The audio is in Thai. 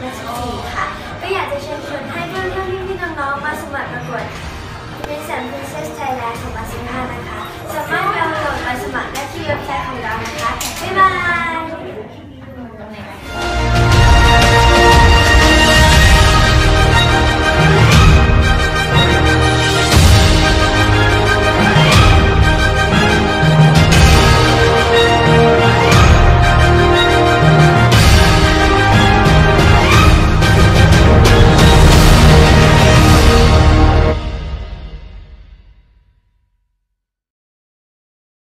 2014 ค่ะ ก็อยากจะเชิญชวนให้เพื่อนๆพี่ๆน้องๆมาสมัครประกวด Miss and Princess Thailand 2015นะคะ